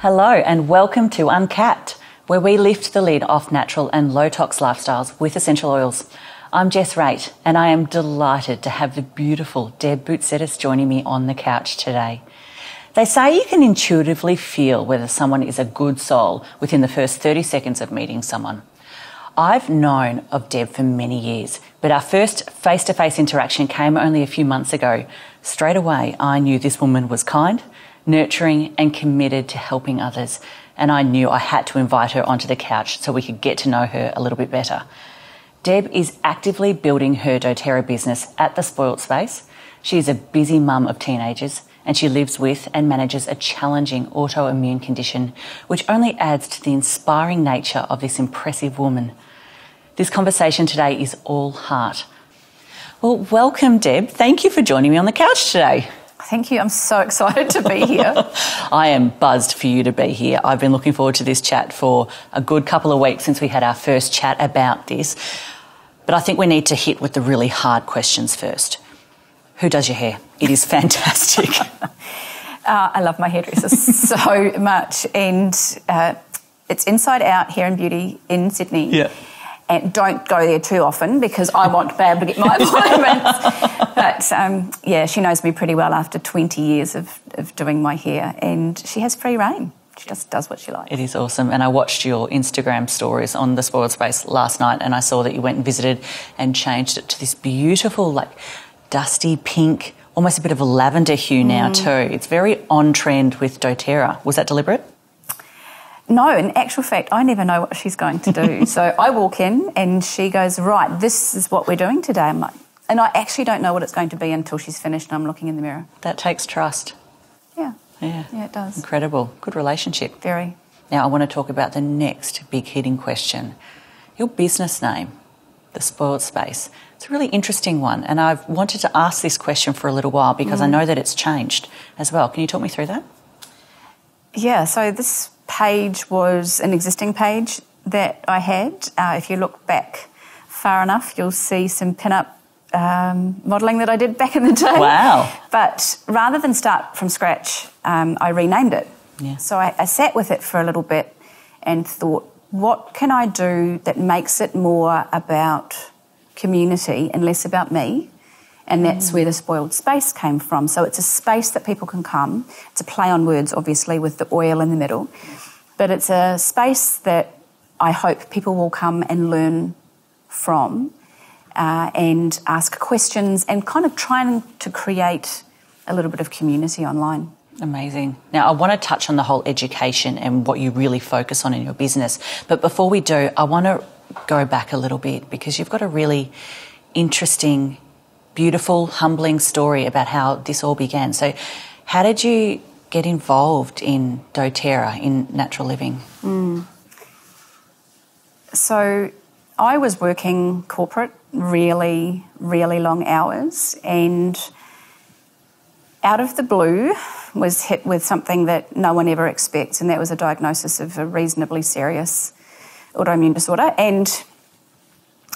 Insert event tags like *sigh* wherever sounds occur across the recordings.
Hello, and welcome to Uncapped, where we lift the lid off natural and low tox lifestyles with essential oils. I'm Jess Raitt, and I am delighted to have the beautiful Deb Boutzetis joining me on the couch today. They say you can intuitively feel whether someone is a good soul within the first 30 seconds of meeting someone. I've known of Deb for many years, but our first face to face interaction came only a few months ago. Straight away, I knew this woman was kind, nurturing, and committed to helping others. And I knew I had to invite her onto the couch so we could get to know her a little bit better. Deb is actively building her doTERRA business at the Spoilt Space. She is a busy mum of teenagers and she lives with and manages a challenging autoimmune condition, which only adds to the inspiring nature of this impressive woman. This conversation today is all heart. Well, welcome, Deb. Thank you for joining me on the couch today. Thank you. I'm so *laughs* excited to be here. *laughs* I am buzzed for you to be here. I've been looking forward to this chat for a good couple of weeks since we had our first chat about this. But I think we need to hit with the really hard questions first. Who does your hair? It is fantastic. *laughs* uh, I love my hairdresser so much. And uh, it's Inside Out Hair and Beauty in Sydney. Yeah. And don't go there too often because I want to be able to get my *laughs* appointments. but um, yeah, she knows me pretty well after 20 years of, of doing my hair, and she has free reign she just does what she likes. It is awesome. And I watched your Instagram stories on the Spoilt Space last night and I saw that you went and visited and changed it to this beautiful, like dusty pink, almost a bit of a lavender hue now, mm. too. It's very on trend with doTERRA. Was that deliberate? No, in actual fact, I never know what she's going to do. *laughs* so I walk in and she goes, Right, this is what we're doing today. I'm like, and I actually don't know what it's going to be until she's finished and I'm looking in the mirror. That takes trust. Yeah. Yeah. Yeah, it does. Incredible. Good relationship. Very. Now, I want to talk about the next big hitting question your business name, the spoilt space. It's a really interesting one, and I've wanted to ask this question for a little while because mm. I know that it's changed as well. Can you talk me through that? Yeah, so this page was an existing page that I had. Uh, if you look back far enough, you'll see some pin-up um, modelling that I did back in the day. Wow. *laughs* But rather than start from scratch, um, I renamed it. Yeah. So I, I sat with it for a little bit and thought, what can I do that makes it more about community and less about me? And that's mm. where the spoiled space came from. So it's a space that people can come. It's a play on words, obviously, with the oil in the middle. But it's a space that I hope people will come and learn from uh, and ask questions and kind of trying to create a little bit of community online. Amazing. Now, I want to touch on the whole education and what you really focus on in your business. But before we do, I want to go back a little bit because you've got a really interesting, beautiful, humbling story about how this all began. So, how did you get involved in doTERRA, in natural living? Mm. So, I was working corporate really, really long hours and out of the blue was hit with something that no one ever expects, and that was a diagnosis of a reasonably serious autoimmune disorder, and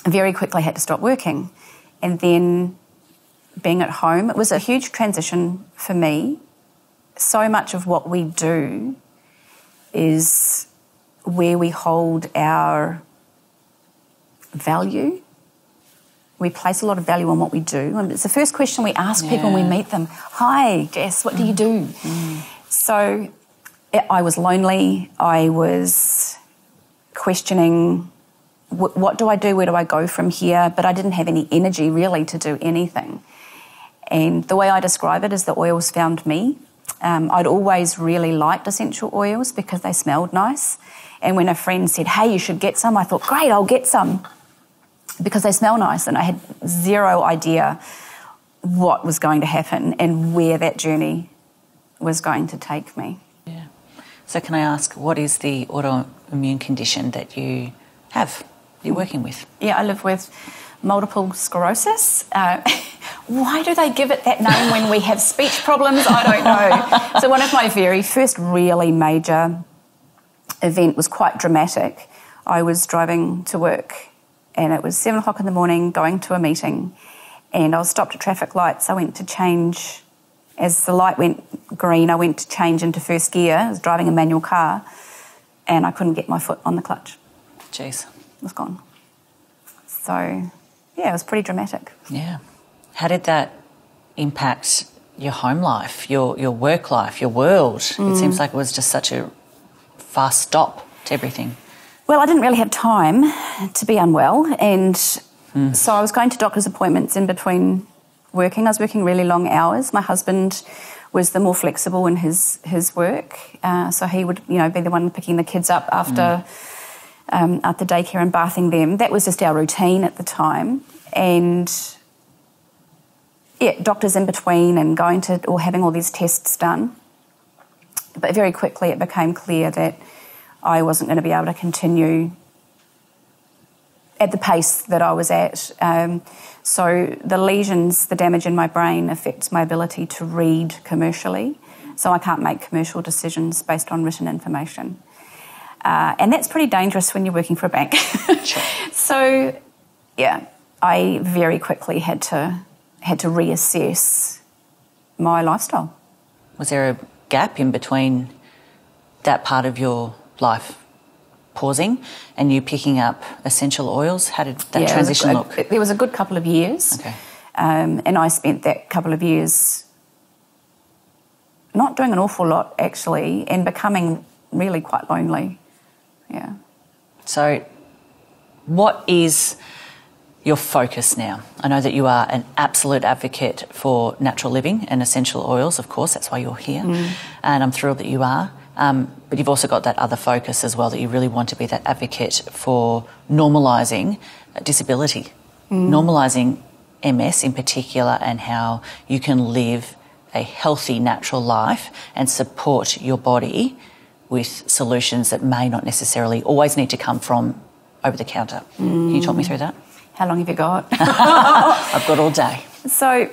very quickly had to stop working. And then being at home, it was a huge transition for me. So much of what we do is where we hold our value we place a lot of value on what we do. And it's the first question we ask yeah. people when we meet them Hi, Jess, what do you do? Mm. So I was lonely. I was questioning what do I do? Where do I go from here? But I didn't have any energy really to do anything. And the way I describe it is the oils found me. Um, I'd always really liked essential oils because they smelled nice. And when a friend said, Hey, you should get some, I thought, Great, I'll get some because they smell nice, and I had zero idea what was going to happen and where that journey was going to take me. Yeah. So, can I ask, what is the autoimmune condition that you have, you're working with? Yeah, I live with multiple sclerosis. Uh, *laughs* why do they give it that name when we have speech problems? I don't know. so, one of my very first really major event was quite dramatic. I was driving to work and it was seven o'clock in the morning going to a meeting and I was stopped at traffic lights. I went to change as the light went green, I went to change into first gear. I was driving a manual car and I couldn't get my foot on the clutch. Jeez. It was gone. So, yeah, it was pretty dramatic. Yeah. How did that impact your home life, your, your work life, your world? It seems mm. like it was just such a fast stop to everything. Well, I didn't really have time to be unwell, and hmm. so I was going to doctor's appointments in between working. I was working really long hours. My husband was the more flexible in his his work, uh, so he would you know be the one picking the kids up after hmm. Um, the daycare and bathing them. That was just our routine at the time, and yeah, doctors in between and going to or having all these tests done. But very quickly it became clear that I wasn't going to be able to continue at the pace that I was at. Um, so the lesions, the damage in my brain affects my ability to read commercially. So I can't make commercial decisions based on written information. Uh, and that's pretty dangerous when you're working for a bank. *laughs* so, yeah, I very quickly had to had to reassess my lifestyle. Was there a gap in between that part of your life pausing and you picking up essential oils? How did that Yeah, transition it- look? it- there was a good couple of years. Okay. Um, and I spent that couple of years not doing an awful lot actually and becoming really quite lonely. Yeah. So, what is your focus now? I know that you are an absolute advocate for natural living and essential oils, of course, that's why you're here. And I'm thrilled that you are. Um, but you've also got that other focus as well that you really want to be that advocate for normalising disability, normalising MS in particular, and how you can live a healthy, natural life and support your body with solutions that may not necessarily always need to come from over the counter. Can you talk me through that? How long have you got? *laughs* I've got all day. so,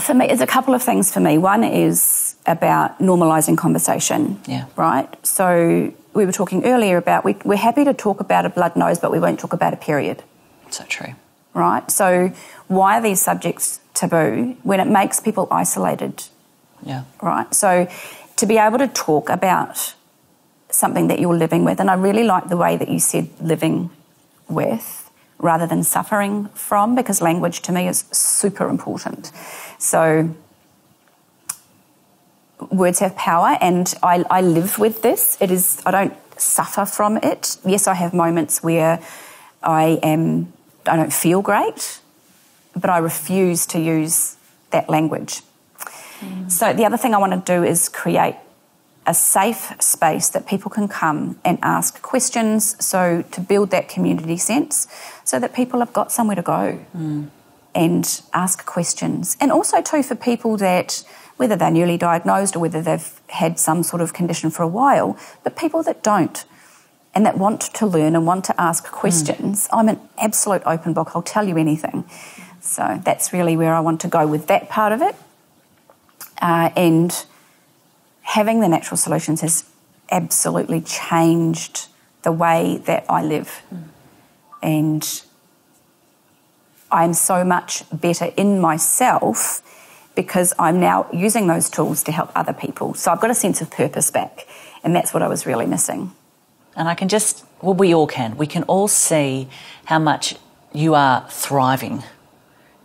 for me, there's a couple of things for me. One is about normalising conversation. Yeah. Right? So, we were talking earlier about we, we're happy to talk about a blood nose, but we won't talk about a period. So true. Right? So, why are these subjects taboo when it makes people isolated? Yeah. right? So to be able to talk about something that you're living with, and I really like the way that you said living with rather than suffering from, because language to me is super important. So words have power, and I, I live with this. It is, I don't suffer from it. Yes, I have moments where I am, I don't feel great, but I refuse to use that language. So the other thing I want to do is create a safe space that people can come and ask questions. So to build that community sense, so that people have got somewhere to go mm. and ask questions, and also too for people that whether they're newly diagnosed or whether they've had some sort of condition for a while, but people that don't. And that want to learn and want to ask mm. questions, I'm an absolute open book. I'll tell you anything. So that's really where I want to go with that part of it. Uh, and having the natural solutions has absolutely changed the way that I live. And I'm so much better in myself because I'm now using those tools to help other people. So I've got a sense of purpose back, and that's what I was really missing. And I can just, well, we all can. We can all see how much you are thriving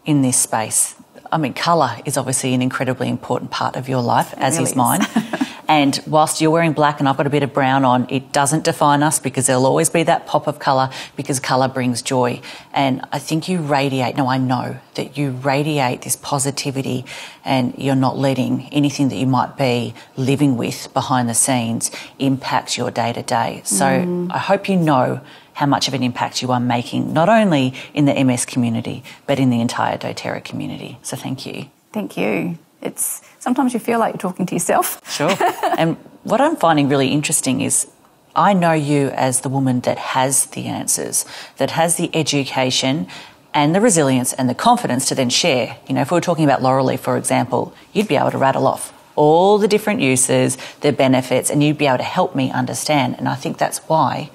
in this space. I mean, colour is obviously an incredibly important part of your life, as really is is. mine. *laughs* and whilst you're wearing black and I've got a bit of brown on, it doesn't define us because there'll always be that pop of colour because colour brings joy. And I think you radiate, no, I know that you radiate this positivity and you're not letting anything that you might be living with behind the scenes impact your day to day. So mm. I hope you know how much of an impact you are making, not only in the MS community, but in the entire doTERRA community. So thank you. Thank you. It's sometimes you feel like you're talking to yourself. Sure. and what I'm finding really interesting is I know you as the woman that has the answers, that has the education and the resilience and the confidence to then share. You know, if we were talking about Laurel Leaf, for example, you'd be able to rattle off all the different uses, the benefits, and you'd be able to help me understand. And I think that's why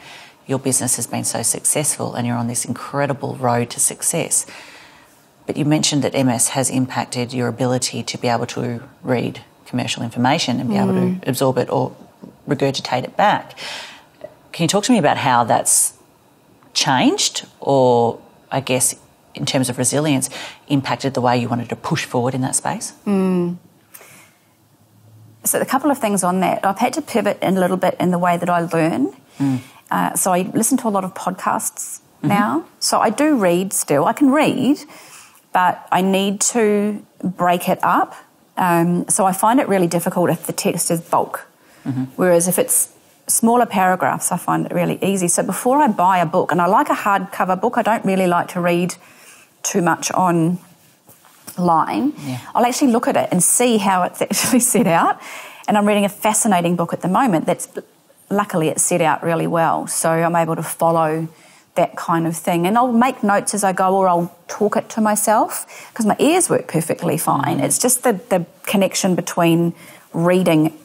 your business has been so successful and you're on this incredible road to success. But you mentioned that MS has impacted your ability to be able to read commercial information and be able to mm. absorb it or regurgitate it back. Can you talk to me about how that's changed or, I guess, in terms of resilience, impacted the way you wanted to push forward in that space? Mm. So, a couple of things on that. I've had to pivot in a little bit in the way that I learn. Mm. Uh, so, I listen to a lot of podcasts now. So, I do read still. I can read, but I need to break it up. Um, so, I find it really difficult if the text is bulk. Whereas if it's smaller paragraphs, I find it really easy. So, before I buy a book, and I like a hardcover book, I don't really like to read too much on line, Yeah. I'll actually look at it and see how it's *laughs* actually set out. And I'm reading a fascinating book at the moment that's luckily it's set out really well. So I'm able to follow that kind of thing. And I'll make notes as I go or I'll talk it to myself because my ears work perfectly fine. Mm. It's just the, the connection between reading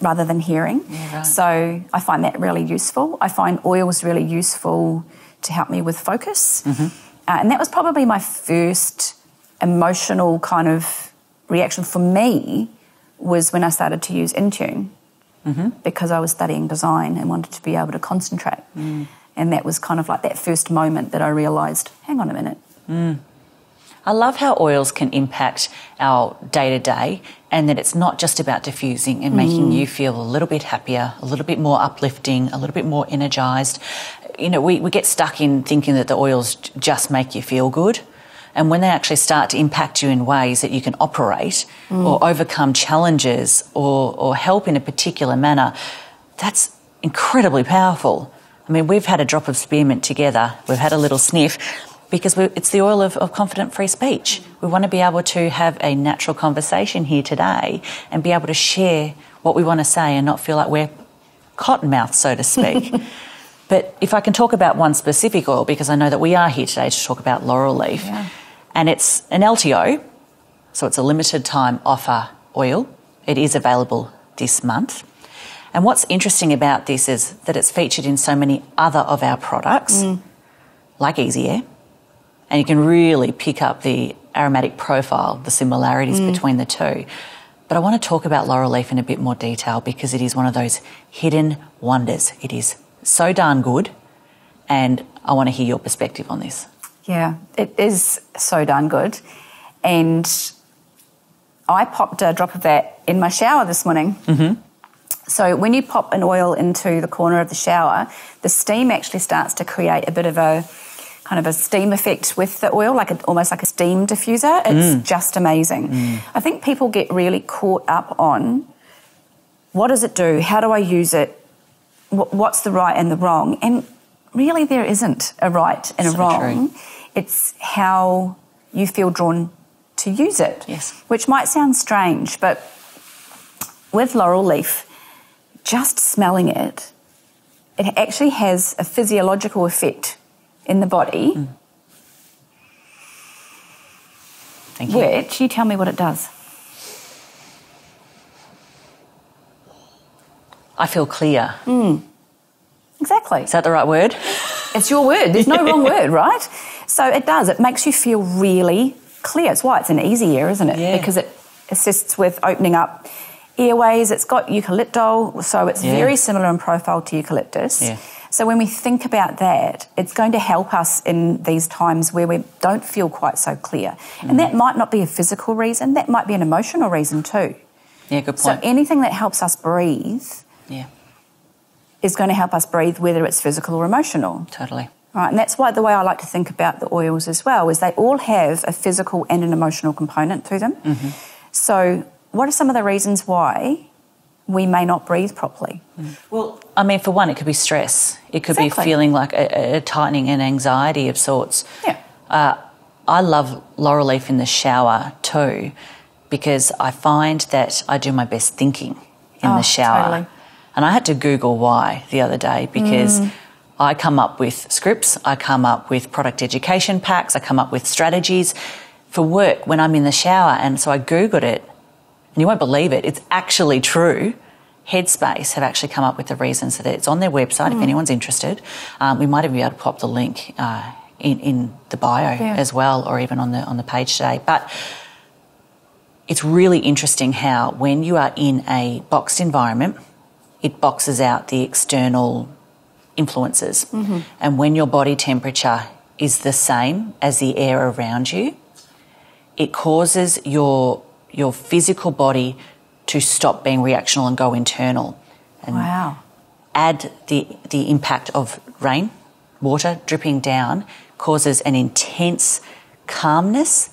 rather than hearing. Yeah, right. So I find that really useful. I find oils really useful to help me with focus. Mm-hmm. Uh, and that was probably my first emotional kind of reaction for me was when I started to use Intune Mm-hmm. because I was studying design and wanted to be able to concentrate. Mm. And that was kind of like that first moment that I realised, hang on a minute, I love how oils can impact our day to day and that it's not just about diffusing and making you feel a little bit happier, a little bit more uplifting, a little bit more energized. You know, we, we get stuck in thinking that the oils just make you feel good. And when they actually start to impact you in ways that you can operate or mm. overcome challenges or, or help in a particular manner, that's incredibly powerful. I mean, we've had a drop of spearmint together, we've had a little sniff because we, it's the oil of, of confident free speech. We want to be able to have a natural conversation here today and be able to share what we want to say and not feel like we're cottonmouth, so to speak. *laughs* but if I can talk about one specific oil, because I know that we are here today to talk about laurel leaf, Yeah. And it's an LTO, so it's a limited time offer oil. It is available this month. And what's interesting about this is that it's featured in so many other of our products, mm. like Easy Air, and you can really pick up the aromatic profile, the similarities mm. between the two. But I want to talk about laurel leaf in a bit more detail because it is one of those hidden wonders. It is so darn good, and I want to hear your perspective on this. Yeah, it is so darn good. And I popped a drop of that in my shower this morning. Mm-hmm. So when you pop an oil into the corner of the shower, the steam actually starts to create a bit of a kind of a steam effect with the oil, like a, almost like a steam diffuser. It's just amazing. I think people get really caught up on what does it do? How do I use it? What's the right and the wrong? And really, there isn't a right and a wrong. true. It's how you feel drawn to use it. Yes. Which might sound strange, but with laurel leaf, just smelling it, it actually has a physiological effect in the body, Mm. Thank you. which you tell me what it does. I feel clear. Exactly. Is that the right word? *laughs* It's your word. There's no wrong *laughs* word, right? So it does. It makes you feel really clear. It's why it's an easy air, isn't it? Yeah. Because it assists with opening up airways. It's got eucalyptol, so it's Yeah. very similar in profile to eucalyptus. Yeah. So when we think about that, it's going to help us in these times where we don't feel quite so clear. Mm. And that might not be a physical reason, that might be an emotional reason too. Yeah, good point. So anything that helps us breathe yeah, is going to help us breathe, whether it's physical or emotional. totally. Right, and that's why the way I like to think about the oils as well is they all have a physical and an emotional component to them. Mm-hmm. So, what are some of the reasons why we may not breathe properly? Well, I mean, for one, it could be stress. It could Exactly. be feeling like a, a tightening and anxiety of sorts. Yeah. Uh, I love laurel leaf in the shower too, because I find that I do my best thinking in Oh, the shower. totally. And I had to Google why the other day because I come up with scripts, I come up with product education packs, I come up with strategies for work when I'm in the shower. And so I Googled it, and you won't believe it, it's actually true. Headspace have actually come up with the reasons that it's on their website if anyone's interested. Um, we might even be able to pop the link uh, in, in the bio Yeah. as well, or even on the on the page today. But it's really interesting how when you are in a boxed environment, it boxes out the external influences. Mm-hmm. And when your body temperature is the same as the air around you, it causes your your physical body to stop being reactional and go internal. And Wow. add the the impact of rain, water dripping down causes an intense calmness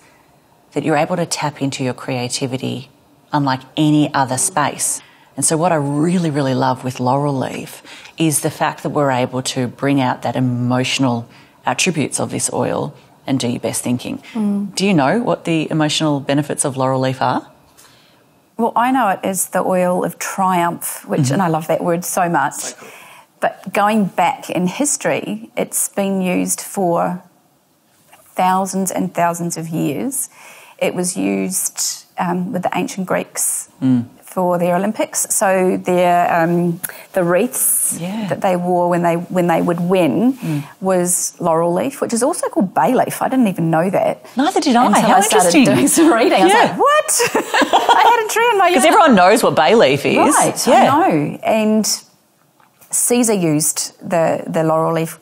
that you're able to tap into your creativity unlike any other space. And so what I really really love with laurel leaf is the fact that we're able to bring out that emotional attributes of this oil and do your best thinking. Mm. Do you know what the emotional benefits of laurel leaf are? Well, I know it as the oil of triumph, which, mm-hmm. and I love that word so much. But going back in history, it's been used for thousands and thousands of years. It was used um, with the ancient Greeks mm. For their Olympics. So their um, the wreaths Yeah. that they wore when they when they would win was laurel leaf, which is also called bay leaf. I didn't even know that. Neither did I. Until How I started interesting. doing some reading. I was Yeah. like, what? *laughs* I hadn't dreamed my Because everyone knows what bay leaf is. Right, Yeah. I know. And Caesar used the, the laurel leaf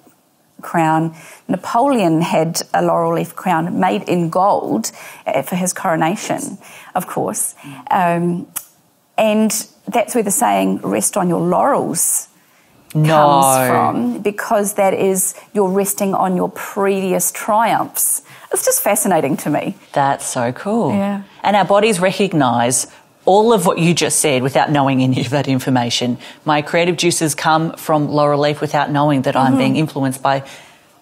crown. Napoleon had a laurel leaf crown made in gold uh, for his coronation, of course. Um, and that's where the saying, rest on your laurels, No. comes from because that is you're resting on your previous triumphs. It's just fascinating to me. That's so cool. Yeah. And our bodies recognize all of what you just said without knowing any of that information. My creative juices come from laurel leaf without knowing that I'm being influenced by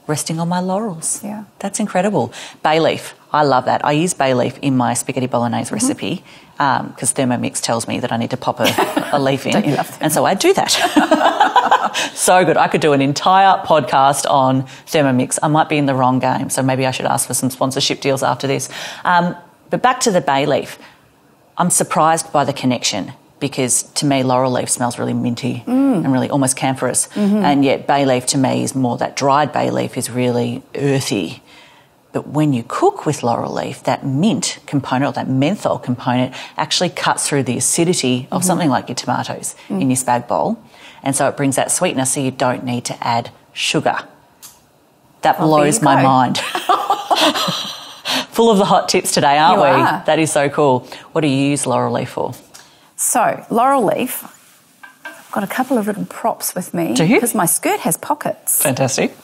resting on my laurels. Mm-hmm. Yeah. That's incredible. Bay leaf. I love that. I use bay leaf in my spaghetti bolognese Mm-hmm. recipe Um, because Thermomix tells me that I need to pop a, *laughs* a leaf in. Don't you love and so I do that. *laughs* so good. I could do an entire podcast on Thermomix. I might be in the wrong game, so maybe I should ask for some sponsorship deals after this. Um, but back to the bay leaf. I'm surprised by the connection because to me, laurel leaf smells really minty mm. and really almost camphorous. Mm-hmm. And yet, bay leaf to me is more that dried bay leaf is really earthy. But when you cook with laurel leaf, that mint component or that menthol component actually cuts through the acidity of mm-hmm. something like your tomatoes in your spag bowl. And so it brings that sweetness so you don't need to add sugar. That Well, blows my mind. *laughs* *laughs* Full of the hot tips today, aren't You we? are. That is so cool. What do you use laurel leaf for? So, laurel leaf, I've got a couple of little props with me Do you? because my skirt has pockets. Fantastic.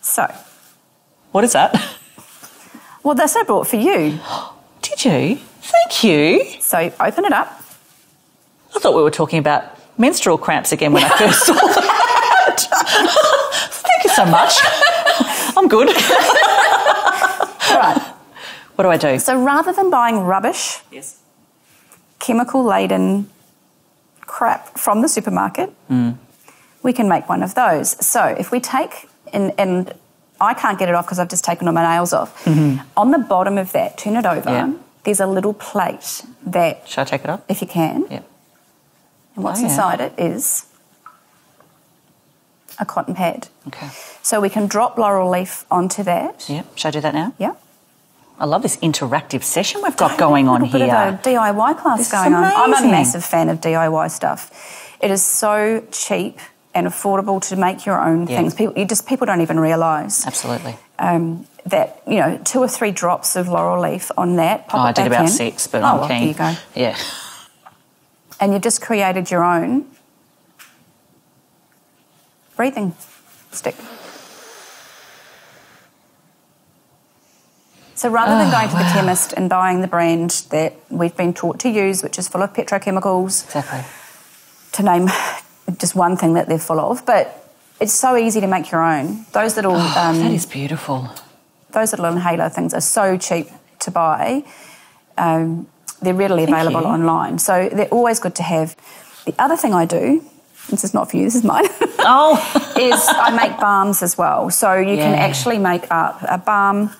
So, What is that? well, that's I brought for you. Did you? Thank you. So, open it up. I thought we were talking about menstrual cramps again when I first saw that. Thank you so much. I'm good. All right. What do I do? So, rather than buying rubbish, Yes. chemical laden crap from the supermarket, mm. we can make one of those. So, if we take, and, and I can't get it off because I've just taken all my nails off, mm-hmm. on the bottom of that, turn it over, Yeah. there's a little plate that, Should I take it off? if you can, Yeah. and what's Oh, yeah. inside it is a cotton pad. Okay. So we can drop laurel leaf onto that. Yeah. Should I do that now? Yeah. I love this interactive session we've got going on *laughs* here. a DIY class This going on. I'm a massive fan of DIY stuff. It is so cheap and affordable to make your own Yeah. things. People, you just people don't even realise Absolutely. um, that you know two or three drops of laurel leaf on that. Pop Oh, I did about in. six, but oh, I'm well, keen. There you go. Yeah. And you've just created your own breathing stick. So rather than Oh, going to the chemist and buying the brand that we've been taught to use, which is full of petrochemicals, Exactly. to name just one thing that they're full of, but it's so easy to make your own. Those little um, Oh, that is beautiful. those little inhaler things are so cheap to buy. Um, they're readily Thank available you. online, so they're always good to have. The other thing I do, this is not for you, this is mine, *laughs* Oh. *laughs* is I make balms as well. So you can actually make up a balm.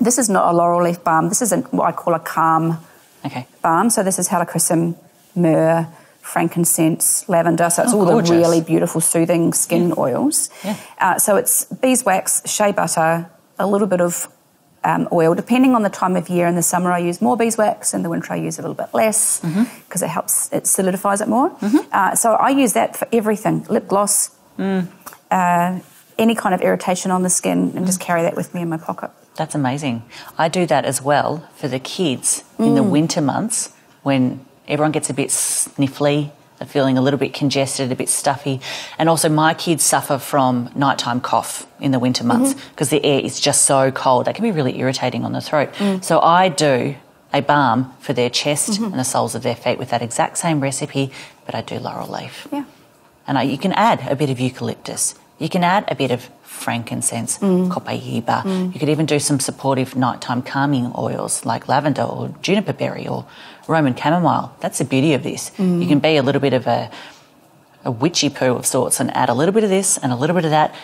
This is not a laurel leaf balm. This is a, what I call a calm okay. balm. So this is helichrysum, myrrh, frankincense, lavender. So it's Oh, all gorgeous. the really beautiful, soothing skin oils. Yeah. Uh, so it's beeswax, shea butter, a little bit of um, oil. Depending on the time of year, in the summer I use more beeswax, in the winter I use a little bit less because Mm-hmm. it helps, it solidifies it more. Uh, so I use that for everything lip gloss, Mm. uh, any kind of irritation on the skin, and just Mm. carry that with me in my pocket. That's amazing. I do that as well for the kids in the winter months when everyone gets a bit sniffly, feeling a little bit congested, a bit stuffy. And also, my kids suffer from nighttime cough in the winter months mm-hmm. because the air is just so cold. That can be really irritating on the throat. Mm. So, I do a balm for their chest mm-hmm. and the soles of their feet with that exact same recipe, but I do laurel leaf. Yeah. And I, you can add a bit of eucalyptus. You can add a bit of frankincense, mm. copaiba. Mm. You could even do some supportive nighttime calming oils like lavender or juniper berry or Roman chamomile. That's the beauty of this. Mm. You can be a little bit of a, a witchy poo of sorts and add a little bit of this and a little bit of that.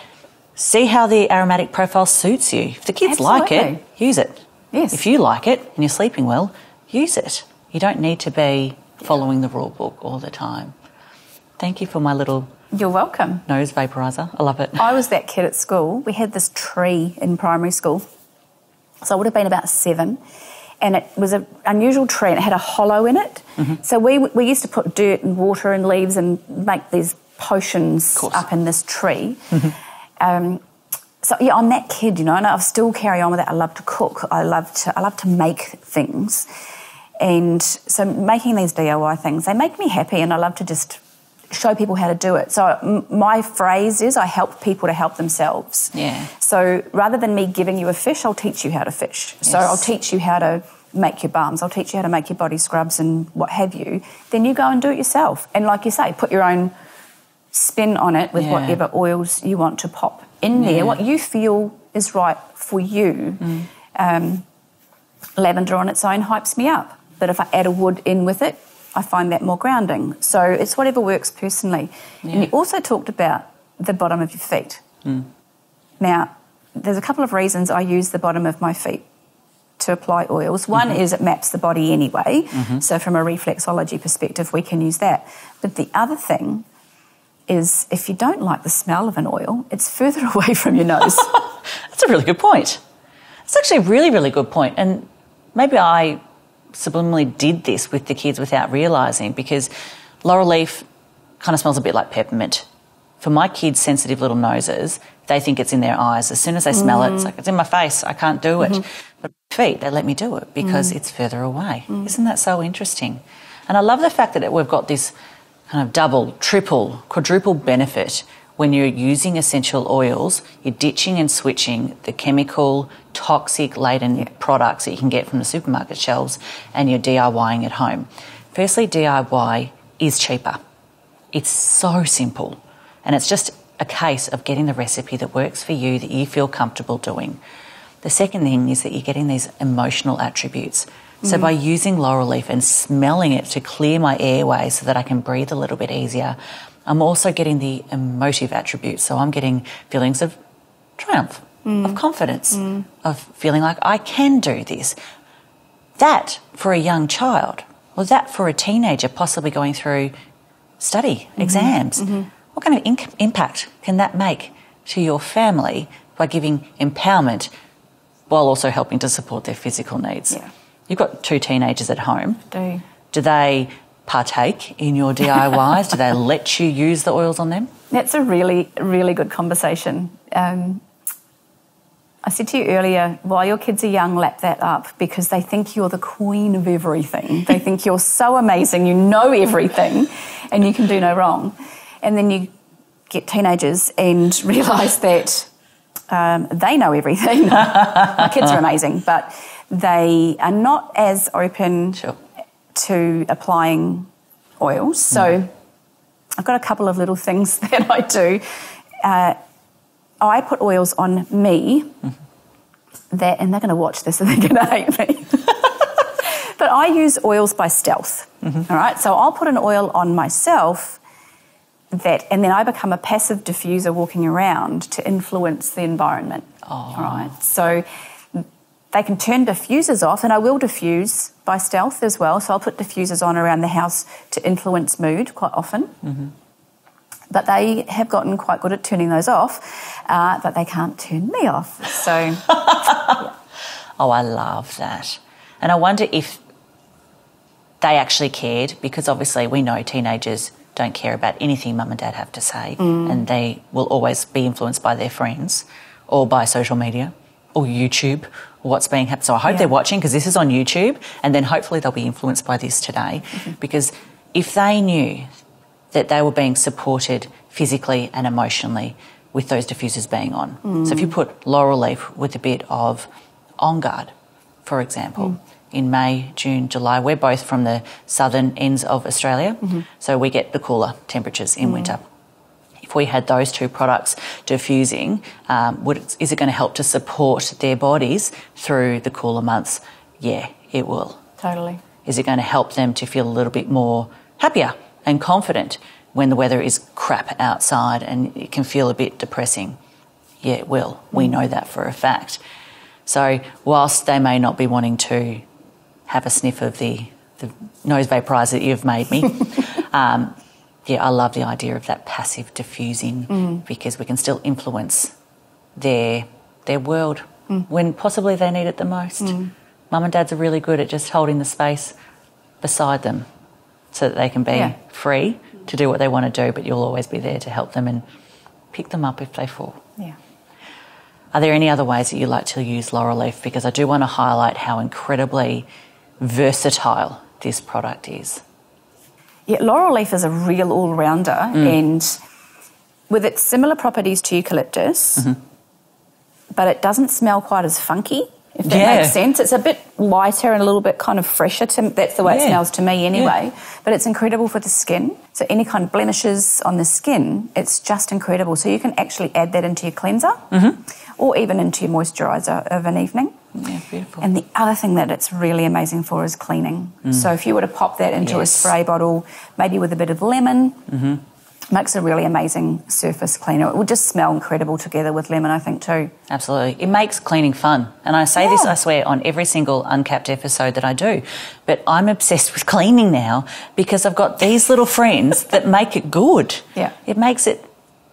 See how the aromatic profile suits you. If the kids like it, use it. Yes. If you like it and you're sleeping well, use it. You don't need to be following the rule book all the time. Thank you for my little You're welcome. nose vaporizer. I love it. I was that kid at school. We had this tree in primary school. So I would have been about seven. And it was an unusual tree and it had a hollow in it. So we, we used to put dirt and water and leaves and make these potions up in this tree. Um, so yeah, I'm that kid, you know, and I still carry on with that. I love to cook. I love to I love to make things, and so making these DIY things they make me happy, and I love to just show people how to do it. So my phrase is I help people to help themselves. Yeah. So rather than me giving you a fish, I'll teach you how to fish. So I'll teach you how to make your balms. I'll teach you how to make your body scrubs and what have you. Then you go and do it yourself. And like you say, put your own spin on it with Yeah. whatever oils you want to pop in there, what you feel is right for you. Mm. Um, lavender on its own hypes me up, but if I add a wood in with it, I find that more grounding. So it's whatever works personally. And you also talked about the bottom of your feet. Mm. Now, there's a couple of reasons I use the bottom of my feet to apply oils. One mm-hmm. is it maps the body anyway, mm-hmm. so from a reflexology perspective, we can use that. But the other thing is if you don't like the smell of an oil, it's further *laughs* away from your nose. *laughs* That's a really good point. It's actually a really, really good point. And maybe I subliminally did this with the kids without realising because laurel leaf kind of smells a bit like peppermint. For my kids' sensitive little noses, they think it's in their eyes. As soon as they smell it, it's like, it's in my face, I can't do it. Mm-hmm. But feet, they let me do it because mm. it's further away. Mm. Isn't that so interesting? And I love the fact that we've got this kind of double, triple, quadruple benefit when you're using essential oils, you're ditching and switching the chemical, toxic laden products that you can get from the supermarket shelves and you're DIYing at home. Firstly, DIY is cheaper. It's so simple. And it's just a case of getting the recipe that works for you, that you feel comfortable doing. The second thing is that you're getting these emotional attributes. So mm. by using laurel leaf and smelling it to clear my airway so that I can breathe a little bit easier, I'm also getting the emotive attributes. So I'm getting feelings of triumph, mm. of confidence, mm. of feeling like I can do this. That for a young child, or that for a teenager possibly going through study, mm-hmm. exams, mm-hmm. what kind of impact can that make to your family by giving empowerment while also helping to support their physical needs? Yeah. You've got two teenagers at home. Do. Do they partake in your DIYs? Do they let you use the oils on them? That's a really, really good conversation. Um, I said to you earlier, while your kids are young, lap that up because they think you're the queen of everything. they *laughs* think you're so amazing, you know everything, and you can do no wrong. And then you get teenagers and *laughs* realise that um, they know everything. *laughs* My kids are amazing, but they are not as open Sure. To applying oils. So mm. I've got a couple of little things *laughs* that I do. Uh, I put oils on me mm-hmm. that, and they're going to watch this and *laughs* they're going to hate me. *laughs* but I use oils by stealth. Mm-hmm. All right, so I'll put an oil on myself that, and then I become a passive diffuser walking around to influence the environment. Oh. All right, so they can turn diffusers off, and I will diffuse by stealth as well. So I'll put diffusers on around the house to influence mood quite often. But they have gotten quite good at turning those off, uh, but they can't turn me off. So *laughs* Oh, I love that. And I wonder if they actually cared because obviously we know teenagers don't care about anything mum and dad have to say and they will always be influenced by their friends or by social media or YouTube what's being happened. So I hope Yeah. they're watching because this is on YouTube and then hopefully they'll be influenced by this today mm-hmm. because if they knew that they were being supported physically and emotionally with those diffusers being on. Mm. So if you put laurel leaf with a bit of on guard, for example, mm. in May, June, July, we're both from the southern ends of Australia, mm-hmm. so we get the cooler temperatures in mm. winter. If we had those two products diffusing, um, would is it going to help to support their bodies through the cooler months? Yeah, it will. Totally. Is it going to help them to feel a little bit more happier and confident when the weather is crap outside and it can feel a bit depressing? Yeah, it will. We know that for a fact. So, whilst they may not be wanting to have a sniff of the, the nose vaporizer that you've made me, *laughs* um, yeah, I love the idea of that passive diffusing mm. because we can still influence their their world mm. when possibly they need it the most. Mm. Mum and dads are really good at just holding the space beside them so that they can be Yeah. free to do what they want to do, but you'll always be there to help them and pick them up if they fall. Yeah. Are there any other ways that you like to use laurel leaf? Because I do want to highlight how incredibly versatile this product is. Yeah, laurel leaf is a real all rounder, Mm. and with its similar properties to eucalyptus, Mm-hmm. but it doesn't smell quite as funky. If that Yeah. makes sense, it's a bit lighter and a little bit kind of fresher. To that's the way Yeah. it smells to me, anyway. But it's incredible for the skin. So any kind of blemishes on the skin, it's just incredible. So you can actually add that into your cleanser, Mm-hmm. or even into your moisturiser of an evening. Yeah, beautiful. And the other thing that it's really amazing for is cleaning. Mm. So if you were to pop that into a spray bottle, maybe with a bit of lemon, mm-hmm. makes a really amazing surface cleaner. It would just smell incredible together with lemon, I think, too. Absolutely. It makes cleaning fun. And I say this, I swear, on every single uncapped episode that I do. But I'm obsessed with *laughs* cleaning now because I've got these little friends that make it good. Yeah. It makes it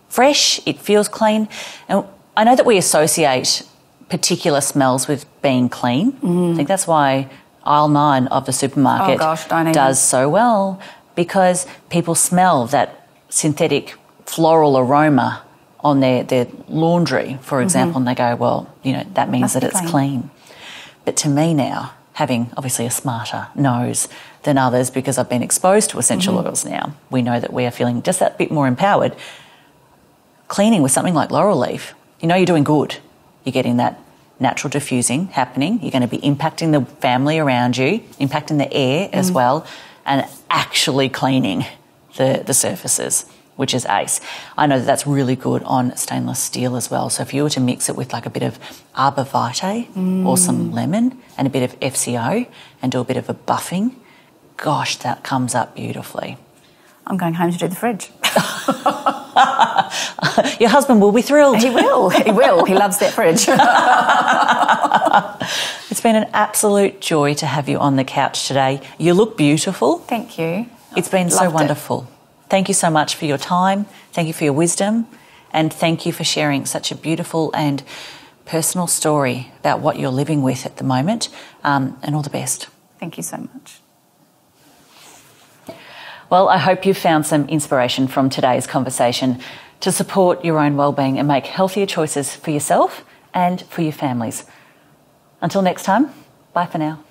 fresh, it feels clean. And I know that we associate particular smells with being clean. I think that's why aisle nine of the supermarket Oh, gosh, does so well because people smell that synthetic floral aroma on their, their laundry, for example, and they go, well, you know, that means Mm-hmm. Must that it's clean. clean. But to me now, having obviously a smarter nose than others because I've been exposed to essential Mm-hmm. oils now, we know that we are feeling just that bit more empowered. Cleaning with something like laurel leaf, you know you're doing good. You're getting that natural diffusing happening. You're going to be impacting the family around you, impacting the air as mm. well, and actually cleaning the, the surfaces, which is ace. I know that that's really good on stainless steel as well. So if you were to mix it with like a bit of arbor vitae or mm. some lemon and a bit of FCO and do a bit of a buffing, gosh, that comes up beautifully. I'm going home to do the fridge. *laughs* Your husband will be thrilled. He will. He will. He loves that fridge. *laughs* It's been an absolute joy to have you on the couch today. You look beautiful. Thank you. It's been so Loved it. wonderful. Thank you so much for your time. Thank you for your wisdom. And thank you for sharing such a beautiful and personal story about what you're living with at the moment. Um, and all the best. Thank you so much. Well, I hope you've found some inspiration from today's conversation to support your own well-being and make healthier choices for yourself and for your families. Until next time, bye for now.